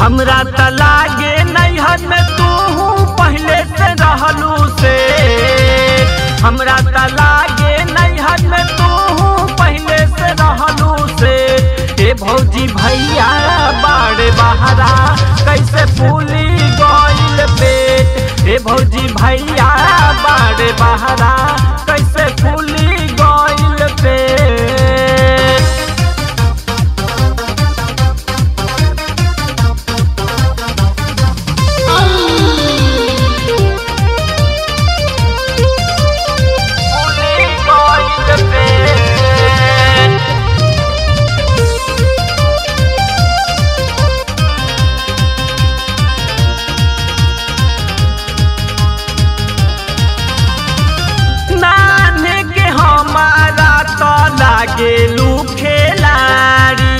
हमरा त लागे नैहर में तू पहले से रहलू से। हमरा त लागे नैहर में तू पहले से रहलू से। हे भौजी भैया बाड़े बहरा, कैसे फूली गइल पेट। हे भौजी भैया बाड़े बहरा लागे लू खेलाड़ी।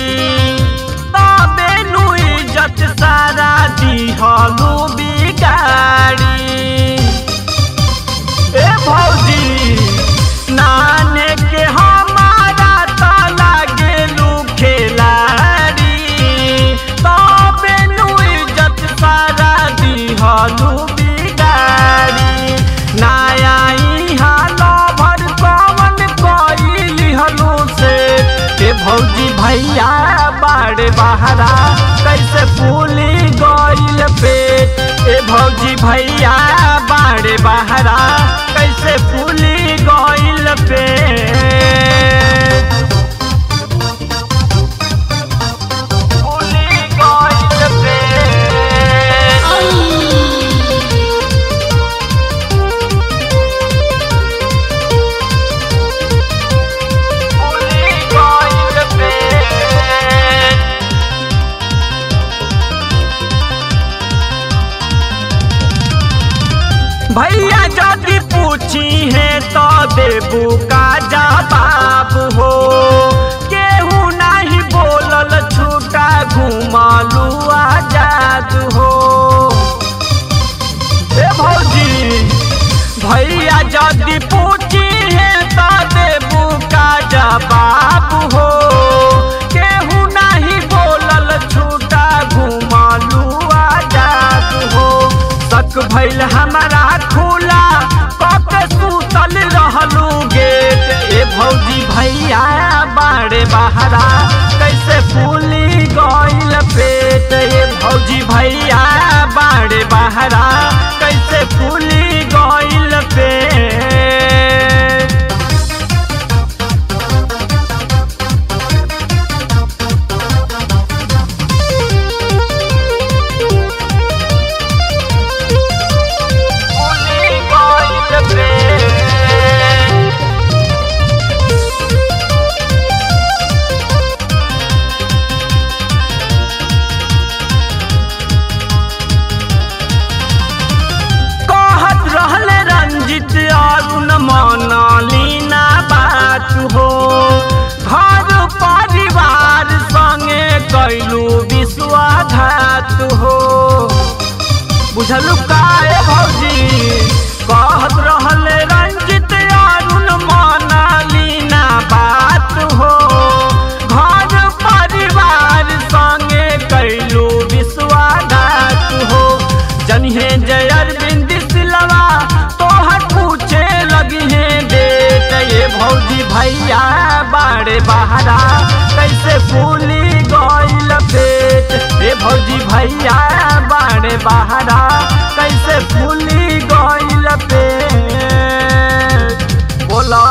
तबे नु इज़्ज़त सारा दिहलू बिगाड़ी। ए भौजी नाने के हमारा तो लागे लू खेलाड़ी। तबे नु इज़्ज़त सारा दिहलू भौजी भैया बाड़े बहरा कैसे फूली गइल पे ए भौजी भैया बाड़े बहरा भैया यदि पूछी है तो देबू का जवाब हो। केहू नहीं बोलल छूटा घुमालू आज़ाद हो। ए भौजी, भैया यदि पूछी है तो देबू का जवाब हो। केहू नहीं बोलल छूटा घुमालू आज़ाद हो। शक भइल हमारा बाड़े बुझलू काए भौजी। कहत रहले रंजित अरुण मनालीना बात हो। घर परिवार संगे कैलू विश्वाघात हो। जनिहे जय अरविंद सिलवा, तोहर पूछे लगी है बेट भौजी भैया बाड़े बहरा, कैसे फूली भौजी भैया बाड़े बहरा कैसे भूली गई लपे बोला